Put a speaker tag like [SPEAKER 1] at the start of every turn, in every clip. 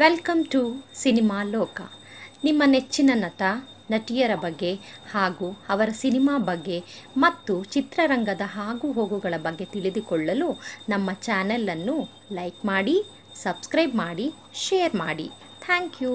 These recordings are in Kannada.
[SPEAKER 1] ವೆಲ್ಕಮ್ ಟು ಸಿನಿಮಾ ಲೋಕ ನಿಮ್ಮ ನೆಚ್ಚಿನ ನಟ, ನಟಿಯರ ಬಗ್ಗೆ ಹಾಗೂ ಅವರ ಸಿನಿಮಾ ಬಗ್ಗೆ ಮತ್ತು ಚಿತ್ರರಂಗದ ಆಗು ಹೋಗುಗಳ ಬಗ್ಗೆ ತಿಳಿದುಕೊಳ್ಳಲು ನಮ್ಮ ಚಾನೆಲನ್ನು ಲೈಕ್ ಮಾಡಿ ಸಬ್ಸ್ಕ್ರೈಬ್ ಮಾಡಿ ಶೇರ್ ಮಾಡಿ. Thank you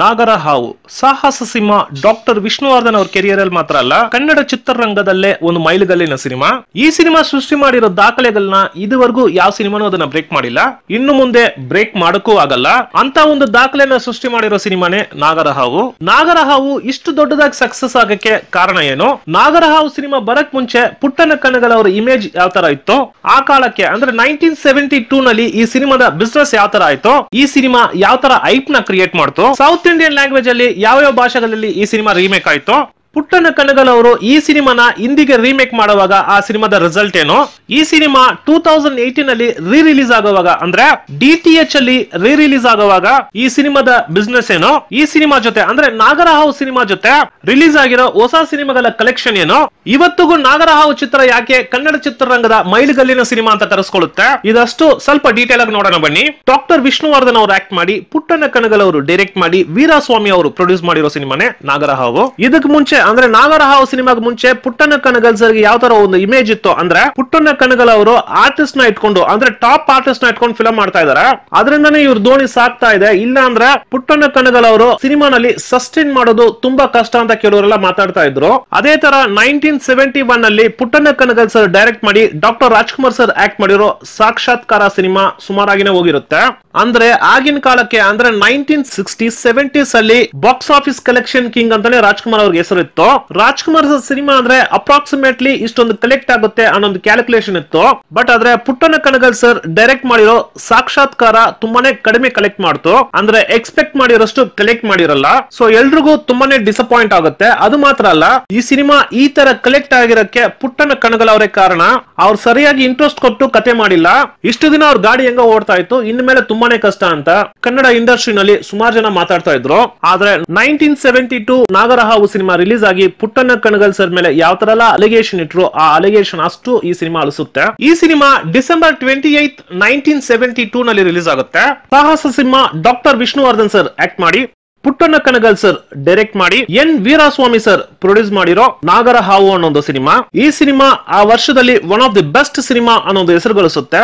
[SPEAKER 2] Nagara Havu
[SPEAKER 3] Sahasa Simha doctor Vishnuvardhan ಅವ್ರ ಕೆರಿಯರ್ ಅಲ್ಲಿ ಮಾತ್ರ ಅಲ್ಲ, ಕನ್ನಡ ಚಿತ್ರರಂಗದಲ್ಲೇ ಒಂದು ಮೈಲುಗಲ್ಲಿನ ಸಿನಿಮಾ. ಈ ಸಿನಿಮಾ ಸೃಷ್ಟಿ ಮಾಡಿರೋ ದಾಖಲೆಗಳನ್ನ ಇದುವರೆಗೂ ಯಾವ ಸಿನಿಮಾನು ಅದನ್ನ ಬ್ರೇಕ್ ಮಾಡಿಲ್ಲ. ಇನ್ನು ಮುಂದೆ ಬ್ರೇಕ್ ಮಾಡಕ್ಕೂ ಆಗಲ್ಲ. ಅಂತ ಒಂದು ದಾಖಲೆನ ಸೃಷ್ಟಿ ಮಾಡಿರೋ ಸಿನಿಮಾನೇ ನಾಗರ ಹಾವು ನಾಗರ ಹಾವು ಇಷ್ಟು ದೊಡ್ಡದಾಗಿ ಸಕ್ಸಸ್ ಆಗಕ್ಕೆ ಕಾರಣ ಏನು? ನಾಗರ ಹಾವು ಸಿನಿಮಾ ಬರಕ್ ಮುಂಚೆ ಪುಟ್ಟನ ಕಣಗಳ ಅವರ ಇಮೇಜ್ ಯಾವ ತರ ಇತ್ತು, ಆ ಕಾಲಕ್ಕೆ, ಅಂದ್ರೆ ನೈನ್ಟೀನ್ ಸೆವೆಂಟಿ ಟೂ ನಲ್ಲಿ ಈ ಸಿನಿಮಾದ ಬಿಸ್ನೆಸ್ ಯಾವ ತರ ಆಯ್ತು, ಈ ಸಿನಿಮಾ ಯಾವ ತರ ಐಪ್ನ ಕ್ರಿಯೇಟ್ ಮಾಡ್ತು ಸೌತ್ ಇಂಡಿಯನ್ ಲ್ಯಾಂಗ್ವೇಜ್ ಅಲ್ಲಿ ಯಾವ ಯಾವ ಭಾಷೆಗಳಲ್ಲಿ ಈ ಸಿನಿಮಾ ರೀಮೇಕ್ ಆಯ್ತು? ಪುಟ್ಟನ ಕಣಗಳವರು ಅವರು ಈ ಸಿನಿಮಾನ ಹಿಂದಿಗೆ ರೀಮೇಕ್ ಮಾಡುವಾಗ ಆ ಸಿನಿಮಾದ ರಿಸಲ್ಟ್ ಏನು? ಈ ಸಿನಿಮಾ ಟೂ ತೌಸಂಡ್ ಏಟೀನ್ ಅಲ್ಲಿ ರೀ ರಿಲೀಸ್ ಆಗುವಾಗ, ಅಂದ್ರೆ ಡಿ ಟಿ ಎಚ್ ಅಲ್ಲಿ ರೀ ರಿಲೀಸ್ ಆಗುವಾಗ ಈ ಸಿನಿಮಾದ ಬಿಸ್ನೆಸ್ ಏನು? ಈ ಸಿನಿಮಾ ಜೊತೆ, ಅಂದ್ರೆ ನಾಗರಹಾವು ಸಿನಿಮಾ ಜೊತೆ ರಿಲೀಸ್ ಆಗಿರೋ ಹೊಸ ಸಿನಿಮಾಗಳ ಕಲೆಕ್ಷನ್ ಏನು? ಇವತ್ತಿಗೂ ನಾಗರಹಾವು ಚಿತ್ರ ಯಾಕೆ ಕನ್ನಡ ಚಿತ್ರರಂಗದ ಮೈಲುಗಲ್ಲಿನ ಸಿನಿಮಾ ಅಂತ ತರಿಸ್ಕೊಳ್ಳುತ್ತೆ? ಇದಷ್ಟು ಸ್ವಲ್ಪ ಡೀಟೇಲ್ ಆಗಿ ನೋಡೋಣ ಬನ್ನಿ. ಡಾಕ್ಟರ್ ವಿಷ್ಣುವರ್ಧನ್ ಅವರು ಆಕ್ಟ್ ಮಾಡಿ, ಪುಟ್ಟನ ಕಣಗಲ್ ಅವರು ಡೈರೆಕ್ಟ್ ಮಾಡಿ, ವೀರಸ್ವಾಮಿ ಅವರು ಪ್ರೊಡ್ಯೂಸ್ ಮಾಡಿರೋ ಸಿನಿಮಾನೇ ನಾಗರಹಾವು. ಇದಕ್ಕೆ ಮುಂಚೆ ಅಂದ್ರೆ ನಾಗರಹಾವು ಸಿನಿಮಾಗ ಮುಂಚೆ ಪುಟ್ಟಣ್ಣ ಕಣಗಲ್ ಸರ್ಗೆ ಯಾವ ತರ ಒಂದು ಇಮೇಜ್ ಇತ್ತು ಅಂದ್ರೆ ಪುಟ್ಟನ ಕಣಗಲ್ ಅವರು ಆರ್ಟಿಸ್ಟ್ನ ಇಟ್ಕೊಂಡು, ಅಂದ್ರೆ ಟಾಪ್ ಆರ್ಟಿಸ್ಟ್ನ ಇಟ್ಕೊಂಡು ಫಿಲಂ ಮಾಡ್ತಾ ಇದಾರೆ. ಅದರಿಂದನೇ ಇವ್ರ ದೋಣಿ ಸಾಕ್ತಾ ಇದೆ. ಇಲ್ಲ ಅಂದ್ರೆ ಪುಟ್ಟನ ಕಣಗಲ್ ಅವರು ಸಿನಿಮಾನಲ್ಲಿ ಸಸ್ಟೈನ್ ಮಾಡೋದು ತುಂಬಾ ಕಷ್ಟ ಅಂತ ಕೆಲವರೆಲ್ಲ ಮಾತಾಡ್ತಾ ಇದ್ರು. ಅದೇ ತರ ನೈನ್ಟೀನ್ ಸೆವೆಂಟಿ ಒನ್ ಅಲ್ಲಿ ಪುಟ್ಟನ ಕಣಗಲ್ ಸರ್ ಡೈರೆಕ್ಟ್ ಮಾಡಿ ಡಾಕ್ಟರ್ ರಾಜ್ಕುಮಾರ್ ಸರ್ ಆಕ್ಟ್ ಮಾಡಿರೋ ಸಾಕ್ಷಾತ್ಕಾರ ಸಿನಿಮಾ ಸುಮಾರಾಗಿನೇ ಹೋಗಿರುತ್ತೆ. ಅಂದ್ರೆ ಆಗಿನ ಕಾಲಕ್ಕೆ ಅಂದ್ರೆ ನೈನ್ಟೀನ್ ಸಿಕ್ಸ್ಟಿ ಸೆವೆಂಟೀಸ್ ಅಲ್ಲಿ ಬಾಕ್ಸ್ ಆಫೀಸ್ ಕಲೆಕ್ಷನ್ ಕಿಂಗ್ ಅಂತಾನೆ ರಾಜ್ಕುಮಾರ್ ಅವ್ರಿಗೆ ಹೆಸರಿತ್ತು ರಾಜ್ಕುಮಾರ್ ಸಿನಿಮಾ ಅಂದ್ರೆ ಅಪ್ರಾಕ್ಸಿಮೇಟ್ಲಿ ಇಷ್ಟೊಂದು ಕಲೆಕ್ಟ್ ಆಗುತ್ತೆ ಅನ್ನೊಂದು ಕ್ಯಾಲ್ಕುಲೇಷನ್ ಇತ್ತು. ಬಟ್ ಆದ್ರೆ ಪುಟ್ಟನ ಕನಗಲ್ ಸರ್ ಡೈರೆಕ್ಟ್ ಮಾಡಿರೋ ಸಾಕ್ಷಾತ್ಕಾರ ತುಂಬಾನೇ ಕಡಿಮೆ ಕಲೆಕ್ಟ್ ಮಾಡ್ತು. ಅಂದ್ರೆ ಎಕ್ಸ್ಪೆಕ್ಟ್ ಮಾಡಿರೋಷ್ಟು ಕಲೆಕ್ಟ್ ಮಾಡಿರಲ್ಲ. ಸೊ ಎಲ್ರಿಗೂ ತುಂಬಾನೇ ಡಿಸಪಾಯಿಂಟ್ ಆಗುತ್ತೆ. ಅದು ಮಾತ್ರ ಅಲ್ಲ, ಈ ಸಿನಿಮಾ ಈ ತರ ಕಲೆಕ್ಟ್ ಆಗಿರೋಕೆ ಪುಟ್ಟನ ಕನಗಲ್ ಅವರೇ ಕಾರಣ. ಅವ್ರು ಸರಿಯಾಗಿ ಇಂಟ್ರೆಸ್ಟ್ ಕೊಟ್ಟು ಕತೆ ಮಾಡಿಲ್ಲ. ಇಷ್ಟು ದಿನ ಅವ್ರ ಗಾಡಿ ಹೆಂಗ ಓಡ್ತಾ ಇತ್ತು. ಇನ್ ಮೇಲೆ ತುಂಬಾನೇ ಕಷ್ಟ ಅಂತ ಕನ್ನಡ ಇಂಡಸ್ಟ್ರಿನಲ್ಲಿ ಸುಮಾರು ಜನ ಮಾತಾಡ್ತಾ ಇದ್ರು. ಆದ್ರೆ nineteen seventy two Nagarahavu cinema release ಆಗಿ ಪುಟ್ಟಣ್ಣ ಕಣಗಲ್ ಸರ್ ಮೇಲೆ ಯಾವ ತರ ಎಲ್ಲ ಅಲಿಗೇಷನ್ ಇಟ್ರು ಆ ಅಲಿಗೇಷನ್ ಅಷ್ಟು ಈ ಸಿನಿಮಾ ಅಳಿಸುತ್ತೆ ಈ cinema December twenty eighth nineteen seventy two ನಲ್ಲಿ ರಿಲೀಸ್ ಆಗುತ್ತೆ. ಸಾಹಸ cinema doctor Vishnuvardhan sir act ಮಾಡಿ ಪುಟ್ಟಣ್ಣ ಕನಗಲ್ ಸರ್ ಡೈರೆಕ್ಟ್ ಮಾಡಿ ಎನ್ ವೀರಸ್ವಾಮಿ ಸರ್ ಪ್ರೊಡ್ಯೂಸ್ ಮಾಡಿರೋ ನಾಗರ ಹಾವು ಅನ್ನೋ ಸಿನಿಮಾ ಈ ಸಿನಿಮಾ ಆ ವರ್ಷದಲ್ಲಿ one of the best cinema ಅನ್ನೋದು ಹೆಸರು ಗಳಿಸುತ್ತೆ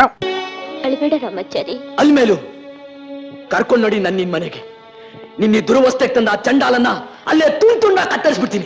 [SPEAKER 4] ಕರ್ಕೊಂಡು ರಾಮಾಚಾರಿ.
[SPEAKER 5] ಅಲ್ಮೇಲು ಕರ್ಕೊಂಡ್ ನೋಡಿ ನನ್ನ ನಿನ್ ಮನೆಗೆ. ನಿನ್ನ ದುರವಸ್ಥೆಗೆ ತಂದ ಆ ಚಂಡಾಲನ್ನ ಅಲ್ಲೇ ತುಂಡ್ ತುಂಡ ಕತ್ತರಿಸ್ಬಿಡ್ತೀನಿ.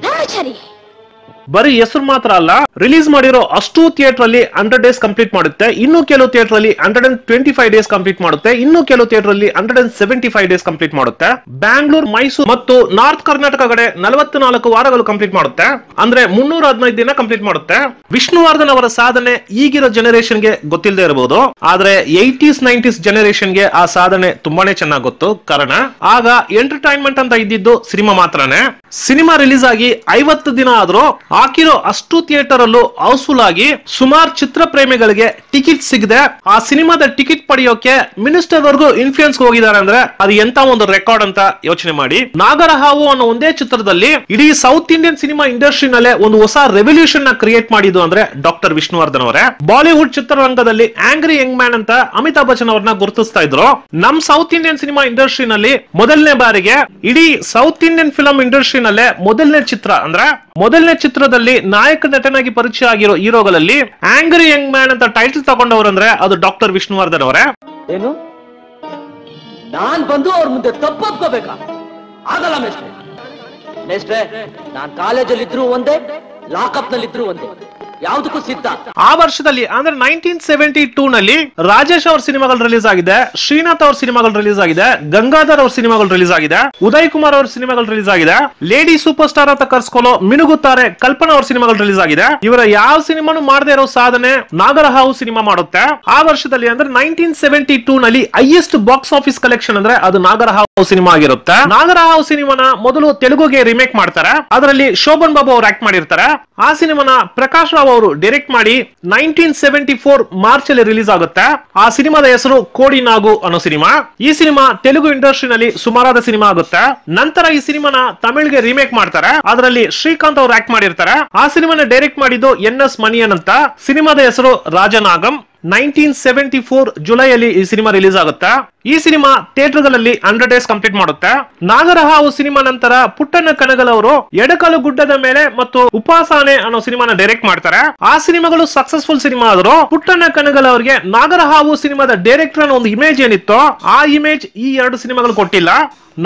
[SPEAKER 3] ಬರೀ ಹೆಸರು ಮಾತ್ರ ಅಲ್ಲ ರಿಲೀಸ್ ಮಾಡಿರೋ ಅಷ್ಟು ಥಿಯೇಟರ್ ಅಲ್ಲಿ ಹಂಡ್ರೆಡ್ ಡೇಸ್ ಕಂಪ್ಲೀಟ್ ಮಾಡುತ್ತೆ. ಇನ್ನು ಕೆಲವು ಥಿಯೇಟರ್ ಅಲ್ಲಿ hundred and twenty five days complete ಮಾಡುತ್ತೆ. ಇನ್ನು ಕೆಲವು ಥಿಯೇಟರ್ ಅಲ್ಲಿ hundred and seventy five days complete ಮಾಡುತ್ತೆ. ಬ್ಯಾಂಗ್ಳೂರ್ ಮೈಸೂರು ಮತ್ತು ನಾರ್ತ್ ಕರ್ನಾಟಕ ಕಡೆ ನಲವತ್ನಾಲ್ಕು ವಾರಗಳು ಕಂಪ್ಲೀಟ್ ಮಾಡುತ್ತೆ. ಅಂದ್ರೆ ಮುನ್ನೂರ ಹದಿನೈದು ದಿನ ಕಂಪ್ಲೀಟ್ ಮಾಡುತ್ತೆ. ವಿಷ್ಣುವರ್ಧನ್ ಅವರ ಸಾಧನೆ ಈಗಿರೋ ಜನರೇಷನ್ಗೆ ಗೊತ್ತಿಲ್ಲದೆ ಇರಬಹುದು ಆದ್ರೆ ಏಟೀಸ್ ನೈಂಟೀಸ್ ಜನರೇಷನ್ಗೆ ಆ ಸಾಧನೆ ತುಂಬಾನೇ ಚೆನ್ನಾಗಿ ಗೊತ್ತು. ಕಾರಣ, ಆಗ ಎಂಟರ್ಟೈನ್ಮೆಂಟ್ ಅಂತ ಇದ್ದಿದ್ದು ಸಿನಿಮಾ ಮಾತ್ರನೇ. ಸಿನಿಮಾ ರಿಲೀಸ್ ಆಗಿ ಐವತ್ತು ದಿನ ಆದ್ರೂ ಹಾಕಿರೋ ಅಷ್ಟು ಥಿಯೇಟರ್ ಅಲ್ಲೂ ಹೌಸ್ಫುಲ್ ಆಗಿ ಸುಮಾರು ಚಿತ್ರ ಪ್ರೇಮಿಗಳಿಗೆ ಟಿಕೆಟ್ ಸಿಗದೆ ಆ ಸಿನಿಮಾದ ಟಿಕೆಟ್ ಪಡೆಯೋಕೆ ಮಿನಿಸ್ಟರ್ ವರ್ಗೂ ಇನ್ಫ್ಲೂಯೆನ್ಸ್ ಹೋಗಿದ್ದಾರೆ ಅಂದ್ರೆ ಅದು ಎಂತ ಒಂದು ರೆಕಾರ್ಡ್ ಅಂತ ಯೋಚನೆ ಮಾಡಿ. ನಾಗರಹಾವು ಅನ್ನೋ ಒಂದೇ ಚಿತ್ರದಲ್ಲಿ ಇಡೀ ಸೌತ್ ಇಂಡಿಯನ್ ಸಿನಿಮಾ ಇಂಡಸ್ಟ್ರಿನಲ್ಲೇ ಒಂದು ಹೊಸ ರೆವಲ್ಯೂಷನ್ನ ಕ್ರಿಯೇಟ್ ಮಾಡಿದ್ದು ಅಂದ್ರೆ ಡಾಕ್ಟರ್ ವಿಷ್ಣುವರ್ಧನ್ ಅವರೇ. ಬಾಲಿವುಡ್ ಚಿತ್ರರಂಗದಲ್ಲಿ ಆಂಗ್ರಿ ಯಂಗ್ ಮ್ಯಾನ್ ಅಂತ ಅಮಿತಾಬ್ ಬಚ್ಚನ್ ಅವ್ರನ್ನ ಗುರುತಿಸ್ತಾ ಇದ್ರು. ನಮ್ ಸೌತ್ ಇಂಡಿಯನ್ ಸಿನಿಮಾ ಇಂಡಸ್ಟ್ರಿನಲ್ಲಿ ಮೊದಲನೇ ಬಾರಿಗೆ ಇಡೀ ಸೌತ್ ಇಂಡಿಯನ್ ಫಿಲಂ ಇಂಡಸ್ಟ್ರಿನಲ್ಲೇ ಮೊದಲನೇ ಚಿತ್ರ ಅಂದ್ರೆ ಮೊದಲನೇ ಚಿತ್ರದಲ್ಲಿ ನಾಯಕ ನಟನಾಗಿ ಪರಿಚಯ ಆಗಿರೋ ಹೀರೋಗಳಲ್ಲಿ ಆಂಗ್ರಿ ಯಂಗ್ ಮ್ಯಾನ್ ಅಂತ ಟೈಟಲ್ ತಗೊಂಡವ್ರಂದ್ರೆ ಅದು ಡಾಕ್ಟರ್ ವಿಷ್ಣುವರ್ಧನ್ ಅವರೇ.
[SPEAKER 5] ಏನು? ನಾನ್ ಬಂದು ಅವ್ರ ಮುಂದೆ ತಪ್ಪೊಪ್ಕೋಬೇಕಾ ಆಗಲ್ಲ ಮೇಷ್ಟ್ರೆ. ಮೇಷ್ಟ್ರೆ, ನಾನ್ ಕಾಲೇಜಲ್ಲಿದ್ರು ಒಂದೇ ಲಾಕಪ್ ನಲ್ಲಿದ್ರು ಒಂದೇ. ಯಾವ್ದಕ್ಕೂ ಸಿದ್ಧ.
[SPEAKER 3] ಆ ವರ್ಷದಲ್ಲಿ, ಅಂದ್ರೆ ನೈನ್ಟೀನ್ ಸೆವೆಂಟಿ ಟೂ ನಲ್ಲಿ ರಾಜೇಶ್ ಅವ್ರ ಸಿನಿಮಾಗಳು ರಿಲೀಸ್ ಆಗಿದೆ, ಶ್ರೀನಾಥ್ ಅವ್ರ ಸಿನಿಮಾಗಳು ರಿಲೀಸ್ ಆಗಿದೆ, ಗಂಗಾಧರ್ ಅವ್ರ ಸಿನಿಮಾಗಳು ರಿಲೀಸ್ ಆಗಿದೆ, ಉದಯ್ ಕುಮಾರ್ ಅವ್ರ ಸಿನಿಮಾಗಳು ರಿಲೀಸ್ ಆಗಿದೆ, ಲೇಡಿ ಸೂಪರ್ ಸ್ಟಾರ್ ಅಂತ ಕರ್ಸ್ಕೊಳ್ಳೋ ಮಿನುಗುತ್ತಾರೆ ಕಲ್ಪನಾ ಅವ್ರ ಸಿನಿಮಾಗಳು ರಿಲೀಸ್ ಆಗಿದೆ. ಇವರ ಯಾವ ಸಿನಿಮಾನು ಮಾಡದೇ ಇರೋ ಸಾಧನೆ ನಾಗರಹಾವು ಸಿನಿಮಾ ಮಾಡುತ್ತೆ. ಆ ವರ್ಷದಲ್ಲಿ, ಅಂದ್ರೆ ನೈನ್ಟೀನ್ ಸೆವೆಂಟಿ ಟೂ ನಲ್ಲಿ ಹೈಯೆಸ್ಟ್ ಬಾಕ್ಸ್ ಆಫೀಸ್ ಕಲೆಕ್ಷನ್ ಅಂದ್ರೆ ಅದು ನಾಗರಹಾವು ಸಿನಿಮಾ ಆಗಿರುತ್ತೆ. ನಾಗರಹಾವು ಸಿನಿಮಾನ ಮೊದಲು ತೆಲುಗುಗೆ ರಿಮೇಕ್ ಮಾಡ್ತಾರೆ. ಅದರಲ್ಲಿ ಶೋಭನ್ ಬಾಬು ಅವ್ರು ಆಕ್ಟ್ ಮಾಡಿರ್ತಾರೆ. ಆ ಸಿನಿಮಾನ ಪ್ರಕಾಶ್ ರಾವ್ ಅವರು ಡೈರೆಕ್ಟ್ ಮಾಡಿ ನೈನ್ಟೀನ್ ಸೆವೆಂಟಿ ಫೋರ್ ಮಾರ್ಚ್ ಅಲ್ಲಿ ರಿಲೀಸ್ ಆಗುತ್ತೆ. ಆ ಸಿನಿಮಾದ ಹೆಸರು ಕೋಡಿ ನಾಗು ಅನ್ನೋ ಸಿನಿಮಾ. ಈ ಸಿನಿಮಾ ತೆಲುಗು ಇಂಡಸ್ಟ್ರಿನಲ್ಲಿ ಸುಮಾರಾದ ಸಿನಿಮಾ ಆಗುತ್ತೆ. ನಂತರ ಈ ಸಿನಿಮಾನ ತಮಿಳ್ಗೆ ರೀಮೇಕ್ ಮಾಡ್ತಾರೆ. ಅದರಲ್ಲಿ ಶ್ರೀಕಾಂತ್ ಅವರು ಆಕ್ಟ್ ಮಾಡಿರ್ತಾರೆ. ಆ ಸಿನಿಮಾನ ಡೈರೆಕ್ಟ್ ಮಾಡಿದ್ದು ಎನ್ ಎಸ್ ಮನಿಯನ್ ಅಂತ. ಸಿನಿಮಾದ ಹೆಸರು ರಾಜನಾಗಂ. ನೈನ್ಟೀನ್ ಸೆವೆಂಟಿ ಫೋರ್ ಜುಲೈಯಲ್ಲಿ ಈ ಸಿನಿಮಾ ರಿಲೀಸ್ ಆಗುತ್ತೆ? ಈ ಸಿನಿಮಾ ಥಿಯೇಟರ್ಗಳಲ್ಲಿ ಹಂಡ್ರೆಡ್ ಡೇಸ್ ಕಂಪ್ಲೀಟ್ ಮಾಡುತ್ತೆ? ನಾಗರಹಾವು ಸಿನಿಮಾ ನಂತರ ಪುಟ್ಟಣ್ಣ ಕನಗಲವರು ಎಡಕಲು ಗುಡ್ಡದ ಮೇಲೆ ಮತ್ತು ಉಪಾಸನೆ ಅನ್ನೋ ಸಿನಿಮಾನ ಡೈರೆಕ್ಟ್ ಮಾಡ್ತಾರೆ. ಆ ಸಿನಿಮಾಗಳು ಸಕ್ಸಸ್ಫುಲ್ ಸಿನಿಮಾ ಆದರೂ ಪುಟ್ಟಣ್ಣ ಕನಗಲ್ ಅವರಿಗೆ ನಾಗರಹಾವು ಸಿನಿಮಾದ ಡೈರೆಕ್ಟರ್ ಅನ್ನೋ ಒಂದು ಇಮೇಜ್ ಏನಿತ್ತು, ಆ ಇಮೇಜ್ ಈ ಎರಡು ಸಿನಿಮಾಗಳು ಕೊಟ್ಟಿಲ್ಲ.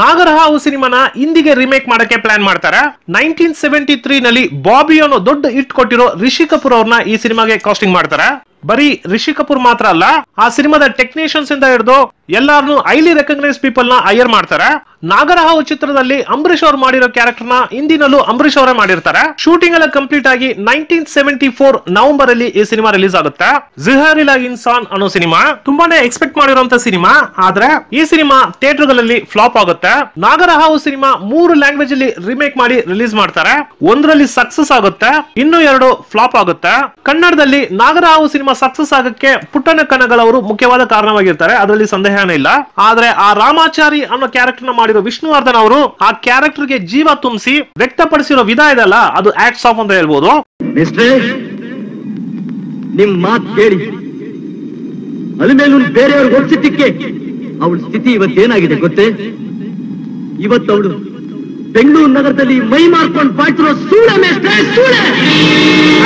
[SPEAKER 3] ನಾಗರಹಾವು ಸಿನಿಮಾನ ಹಿಂದಿಗೆ ರಿಮೇಕ್ ಮಾಡಕ್ಕೆ ಪ್ಲಾನ್ ಮಾಡ್ತಾರೆ. ನೈನ್ಟೀನ್ ಸೆವೆಂಟಿ ತ್ರೀ ನಲ್ಲಿ ಬಾಬಿ ಅನ್ನೋ ದೊಡ್ಡ ಹಿಟ್ ಕೊಟ್ಟಿರೋ ರಿಷಿ ಕಪೂರ್ ಅವ್ರನ್ನ ಈ ಸಿನಿಮಾಗೆ ಕಾಸ್ಟಿಂಗ್ ಮಾಡ್ತಾರೆ. ಬರೀ ರಿಷಿ ಕಪೂರ್ ಮಾತ್ರ ಅಲ್ಲ ಆ ಸಿನಿಮಾದ ಟೆಕ್ನಿಷಿಯನ್ಸ್ ಇಂದ ಹಿಡಿದು ಎಲ್ಲಾರನು ಹೈಲಿ ರೆಕಗ್ನೈಸ್ ಪೀಪಲ್ನ ಹೈಯರ್ ಮಾಡ್ತಾರೆ. ನಾಗರಹಾವು ಚಿತ್ರದಲ್ಲಿ ಅಂಬರೀಶ್ ಅವರು ಮಾಡಿರೋ ಕ್ಯಾರೆಕ್ಟರ್ನ ಹಿಂದಿನಲ್ಲೂ ಅಂಬರೀಶ್ ಅವರೇ ಮಾಡಿರ್ತಾರೆ. ಶೂಟಿಂಗ್ ಎಲ್ಲ ಕಂಪ್ಲೀಟ್ ಆಗಿ ನೈನ್ಟೀನ್ ಸೆವೆಂಟಿ ಫೋರ್ ನವೆಂಬರ್ ಅಲ್ಲಿ ಈ ಸಿನಿಮಾ ರಿಲೀಸ್ ಆಗುತ್ತೆ. ಜಿಹಾರಿಲಾ ಇನ್ಸಾನ್ ಅನ್ನೋ ಸಿನಿಮಾ ತುಂಬಾನೇ ಎಕ್ಸ್ಪೆಕ್ಟ್ ಮಾಡಿರುವಂತ ಸಿನಿಮಾ ಆದ್ರೆ ಈ ಸಿನಿಮಾ ಥಿಯೇಟರ್ಗಳಲ್ಲಿ ಫ್ಲಾಪ್ ಆಗುತ್ತೆ. ನಾಗರಹಾವು ಸಿನಿಮಾ ಮೂರು ಲ್ಯಾಂಗ್ವೇಜ್ ಅಲ್ಲಿ ರಿಮೇಕ್ ಮಾಡಿ ರಿಲೀಸ್ ಮಾಡ್ತಾರೆ. ಒಂದರಲ್ಲಿ ಸಕ್ಸಸ್ ಆಗುತ್ತೆ, ಇನ್ನು ಎರಡು ಫ್ಲಾಪ್ ಆಗುತ್ತೆ. ಕನ್ನಡದಲ್ಲಿ ನಾಗರಹಾವು ಸಿನಿಮಾ ಸಕ್ಸಸ್ ಆಗಕ್ಕೆ ಪುಟ್ಟನ ಕನಗಳವರು ಮುಖ್ಯವಾದ ಕಾರಣವಾಗಿರ್ತಾರೆ. ಅದರಲ್ಲಿ ಸಂದೇಹನೇ ಇಲ್ಲ. ಆದ್ರೆ ಆ ರಾಮಾಚಾರಿ ಅನ್ನೋ ಕ್ಯಾರೆಕ್ಟರ್ನ ಮಾಡಿರೋ ವಿಷ್ಣುವರ್ಧನ್ ಅವರು ಆ ಕ್ಯಾರೆಕ್ಟರ್ಗೆ ಜೀವ ತುಂಬಿಸಿ ವ್ಯಕ್ತಪಡಿಸಿರೋ ವಿಧ ಇದಲ್ಲ ಅದು ಆಕ್ಟ್ಸ್ ಆಫ್ ಅಂತ ಹೇಳ್ಬೋದು.
[SPEAKER 5] ನಿಮ್ ಮಾತು ಕೇಳಿ. ಅಲ್ಮೇಲೂ ಬೇರೆಯವ್ರಿಗೆ ಒಪ್ಸಿದ್ದಕ್ಕೆ ಅವಳ ಸ್ಥಿತಿ ಇವತ್ತೇನಾಗಿದೆ ಗೊತ್ತೇ? ಇವತ್ತವಳು ಬೆಂಗಳೂರು ನಗರದಲ್ಲಿ ಮೈ ಮಾರ್ಕೊಂಡು ಬಾಳ್ತಿರೋ ಸೂಳೆ ಸೂಳೆ!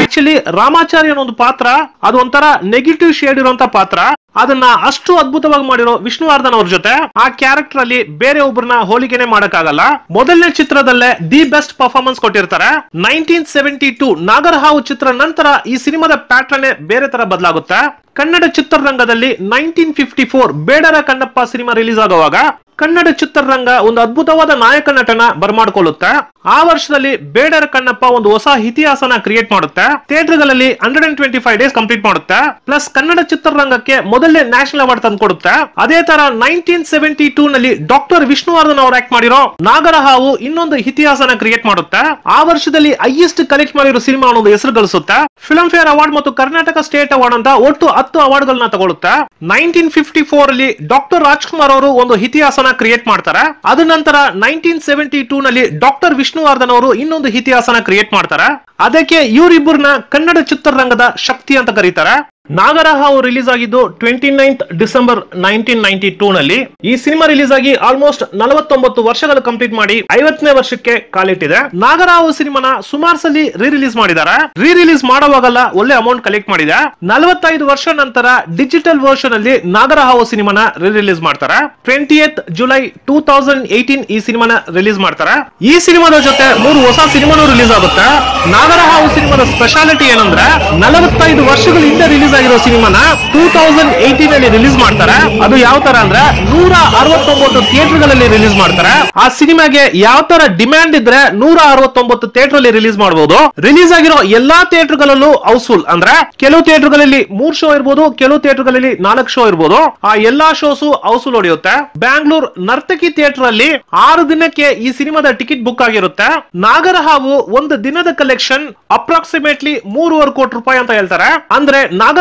[SPEAKER 3] ಆಕ್ಚುಲಿ ರಾಮಾಚಾರ್ಯ ಅನ್ನೋ ಒಂದು ಪಾತ್ರ, ಅದು ಒಂಥರ ನೆಗೆಟಿವ್ ಶೇಡ್ ಇರುವಂತ ಪಾತ್ರ. ಅದನ್ನ ಅಷ್ಟು ಅದ್ಭುತವಾಗಿ ಮಾಡಿರೋ ವಿಷ್ಣುವರ್ಧನ್ ಅವ್ರ ಜೊತೆ, ಆ ಕ್ಯಾರೆಕ್ಟರ್ ಅಲ್ಲಿ ಬೇರೆ ಒಬ್ಬರನ್ನ ಹೋಲಿಕೆನೆ ಮಾಡಕ್ಕಾಗಲ್ಲ. ಮೊದಲನೇ ಚಿತ್ರದಲ್ಲೇ ದಿ ಬೆಸ್ಟ್ ಪರ್ಫಾರ್ಮೆನ್ಸ್ ಕೊಟ್ಟಿರ್ತಾರೆ. ನೈನ್ಟೀನ್ ಸೆವೆಂಟಿ ಟೂ ನಾಗರಹಾವು ಚಿತ್ರ ನಂತರ ಈ ಸಿನಿಮಾದ ಪ್ಯಾಟ್ರನ್ ಬೇರೆ ತರ ಬದಲಾಗುತ್ತೆ. ಕನ್ನಡ ಚಿತ್ರರಂಗದಲ್ಲಿ ನೈನ್ಟೀನ್ ಫಿಫ್ಟಿ ಫೋರ್ ಬೇಡರ ಕಣ್ಣಪ್ಪ ಸಿನಿಮಾ ರಿಲೀಸ್ ಆಗುವಾಗ ಕನ್ನಡ ಚಿತ್ರರಂಗ ಒಂದು ಅದ್ಭುತವಾದ ನಾಯಕ ನಟನ ಬರ್ಮಾಡ್ಕೊಳ್ಳುತ್ತೆ. ಆ ವರ್ಷದಲ್ಲಿ ಬೇಡರ ಕಣ್ಣಪ್ಪ ಒಂದು ಹೊಸ ಇತಿಹಾಸನ ಕ್ರಿಯೇಟ್ ಮಾಡುತ್ತೆ. ಥಿಯೇಟರ್ಗಳಲ್ಲಿ hundred and twenty five days complete ಮಾಡುತ್ತೆ. ಪ್ಲಸ್ ಕನ್ನಡ ಚಿತ್ರರಂಗಕ್ಕೆ ಮೊದಲನೇ ನ್ಯಾಷನಲ್ ಅವಾರ್ಡ್ ತಂದು ಕೊಡುತ್ತೆ ಅದೇ ತರ ನೈನ್ಟೀನ್ ಸೆವೆಂಟಿ ಟೂ ನಲ್ಲಿ ಡಾಕ್ಟರ್ ವಿಷ್ಣುವರ್ಧನ್ ಅವರು ಆಕ್ಟ್ ಮಾಡಿರೋ ನಾಗರಹಾವು ಇನ್ನೊಂದು ಇತಿಹಾಸನ ಕ್ರಿಯೇಟ್ ಮಾಡುತ್ತೆ. ಆ ವರ್ಷದಲ್ಲಿ ಹೈಯೆಸ್ಟ್ ಕಲೆಕ್ಟ್ ಮಾಡಿರೋ ಸಿನಿಮಾ ಅನ್ನೋದು ಹೆಸರು ಗಳಿಸುತ್ತೆ. ಫಿಲಂ ಫೇರ್ ಅವಾರ್ಡ್ ಮತ್ತು ಕರ್ನಾಟಕ ಸ್ಟೇಟ್ ಅವಾರ್ಡ್ ಅಂತ ಒಟ್ಟು ಹತ್ತು ಅವಾರ್ಡ್ ಗಳನ್ನ ತಗೊಳ್ಳುತ್ತೆ. ನೈನ್ಟೀನ್ ಫಿಫ್ಟಿ ಫೋರ್ ಅಲ್ಲಿ ಡಾಕ್ಟರ್ ರಾಜ್ಕುಮಾರ್ ಅವರು ಒಂದು ಇತಿಹಾಸನ ಕ್ರಿಯೇಟ್ ಮಾಡ್ತಾರೆ. ಅದ ನಂತರ ನೈನ್ಟೀನ್ ಸೆವೆಂಟಿ ಟೂ ನಲ್ಲಿ ಡಾಕ್ಟರ್ ವಿಷ್ಣುವರ್ಧನ್ ಅವರು ಇನ್ನೊಂದು ಇತಿಹಾಸನ ಕ್ರಿಯೇಟ್ ಮಾಡ್ತಾರೆ. ಅದಕ್ಕೆ ಇವರಿಬ್ಬರನ್ನ ಕನ್ನಡ ಚಿತ್ರರಂಗದ ಶಕ್ತಿ ಅಂತ ಕರೀತಾರೆ. ನಾಗರಹಾವು ರಿಲೀಸ್ ಆಗಿದ್ದು twenty ninth December nineteen ninety two ನಲ್ಲಿ ಈ ಸಿನಿಮಾ ರಿಲೀಸ್ ಆಗಿ ಆಲ್ಮೋಸ್ಟ್ ನಲವತ್ತೊಂಬತ್ತು ವರ್ಷಗಳು ಕಂಪ್ಲೀಟ್ ಮಾಡಿ ಐವತ್ತನೇ ವರ್ಷಕ್ಕೆ ಕಾಲಿಟ್ಟಿದೆ. ನಾಗರಹಾವು ಸಿನಿಮಾನ ಸುಮಾರು ಸಲ ರೀ ರಿಲೀಸ್ ಮಾಡಿದ್ದಾರೆ ರೀ ರಿಲೀಸ್ ಮಾಡುವಾಗಲ್ಲ ಒಳ್ಳೆ ಅಮೌಂಟ್ ಕಲೆಕ್ಟ್ ಮಾಡಿದೆ. ನಲವತ್ತೈದು ವರ್ಷ ನಂತರ ಡಿಜಿಟಲ್ ವರ್ಷನ್ ಅಲ್ಲಿ ನಾಗರಹಾವು ಸಿನಿಮಾನ ರೀ ರಿಲೀಸ್ ಮಾಡ್ತಾರೆ. Twenty July two thousand eighteen ಈ ಸಿನಿಮಾನ ರಿಲೀಸ್ ಮಾಡ್ತಾರೆ. ಈ ಸಿನಿಮಾದ ಜೊತೆ ಮೂರು ಹೊಸ ಸಿನಿಮಾನು ರಿಲೀಸ್ ಆಗುತ್ತೆ. ನಾಗರಹಾವು ಸಿನಿಮಾದ ಸ್ಪೆಷಾಲಿಟಿ ಏನಂದ್ರೆ ನಲವತ್ತೈದು ವರ್ಷಗಳಿಂದ ರಿಲೀಸ್ ಆಗಿರೋ ಸಿನಿಮಾನ ಟೂ ತೌಸಂಡ್ ಏಟೀನ್ ಅಲ್ಲಿ ರಿಲೀಸ್ ಮಾಡ್ತಾರೆ. ಅದು ಯಾವ ತರ ಅಂದ್ರೆ ನೂರ ಅರವತ್ತೊಂಬತ್ತು ಥಿಯೇಟರ್ಗಳಲ್ಲಿ ರಿಲೀಸ್ ಮಾಡ್ತಾರೆ. ಆ ಸಿನಿಮಾಗೆ ಯಾವ ತರ ಡಿಮ್ಯಾಂಡ್ ಇದ್ರೆ ನೂರ ಅರವತ್ತೊಂಬತ್ತು ಥಿಯೇಟರ್ ಅಲ್ಲಿ ರಿಲೀಸ್ ಮಾಡಬಹುದು ರಿಲೀಸ್ ಆಗಿರೋ ಎಲ್ಲಾ ಥಿಯೇಟರ್ಗಳಲ್ಲೂ ಹೌಸ್ಫುಲ್ ಅಂದ್ರೆ ಕೆಲವು ಥಿಯೇಟರ್ಗಳಲ್ಲಿ ಮೂರ್ ಶೋ ಇರ್ಬೋದು, ಕೆಲವು ಥಿಯೇಟರ್ಗಳಲ್ಲಿ ನಾಲ್ಕು ಶೋ ಇರ್ಬೋದು. ಆ ಎಲ್ಲಾ ಶೋಸ್ ಹೌಸ್ಫುಲ್ ಹೊಡೆಯುತ್ತೆ. ಬ್ಯಾಂಗ್ಳೂರ್ ನರ್ತಕಿ ಥಿಯೇಟರ್ ಅಲ್ಲಿ ಆರು ದಿನಕ್ಕೆ ಈ ಸಿನಿಮಾದ ಟಿಕೆಟ್ ಬುಕ್ ಆಗಿರುತ್ತೆ. ನಾಗರಹಾವು ಒಂದು ದಿನದ ಕಲೆಕ್ಷನ್ ಅಪ್ರಾಕ್ಸಿಮೇಟ್ಲಿ ಮೂರುವರೆ ಕೋಟಿ ರೂಪಾಯಿ ಅಂತ ಹೇಳ್ತಾರೆ. ಅಂದ್ರೆ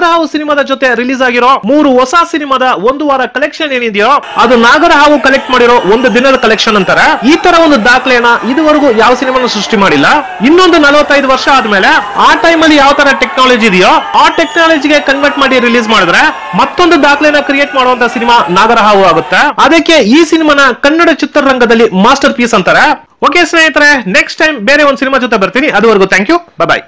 [SPEAKER 3] ನಾಗರಹಾವು ಸಿನಿಮಾದ ಜೊತೆ ರಿಲೀಸ್ ಆಗಿರೋ ಮೂರು ಹೊಸ ಸಿನಿಮಾದ ಒಂದು ವಾರ ಕಲೆಕ್ಷನ್ ಏನಿದೆಯೋ, ಅದು ನಾಗರಹಾವು ಕಲೆಕ್ಟ್ ಮಾಡಿರೋ ಒಂದು ದಿನದ ಕಲೆಕ್ಷನ್ ಅಂತಾರೆ. ಈ ತರ ಒಂದು ದಾಖಲೆಯನ್ನ ಇದುವರೆಗೂ ಯಾವ ಸಿನಿಮಾನು ಸೃಷ್ಟಿ ಮಾಡಿಲ್ಲ. ಇನ್ನೊಂದು ನಲವತ್ತೈದು ವರ್ಷ ಆದ್ಮೇಲೆ ಆ ಟೈಮ್ ಅಲ್ಲಿ ಯಾವ ತರ ಟೆಕ್ನಾಲಜಿ ಇದೆಯೋ, ಆ ಟೆಕ್ನಾಲಜಿಗೆ ಕನ್ವರ್ಟ್ ಮಾಡಿ ರಿಲೀಸ್ ಮಾಡಿದ್ರೆ ಮತ್ತೊಂದು ದಾಖಲೆನ ಕ್ರಿಯೇಟ್ ಮಾಡುವಂತ ಸಿನಿಮಾ ನಾಗರಹಾವು ಆಗುತ್ತೆ. ಅದಕ್ಕೆ ಈ ಸಿನಿಮಾನ ಕನ್ನಡ ಚಿತ್ರರಂಗದಲ್ಲಿ ಮಾಸ್ಟರ್ ಪೀಸ್ ಅಂತಾರೆ. ಓಕೆ ಸ್ನೇಹಿತರೆ ನೆಕ್ಸ್ಟ್ ಟೈಮ್ ಬೇರೆ ಒಂದು ಸಿನಿಮಾ ಜೊತೆ ಬರ್ತೀನಿ. ಅದುವರೆಗೂ ಥ್ಯಾಂಕ್ ಯು ಬಾಯ್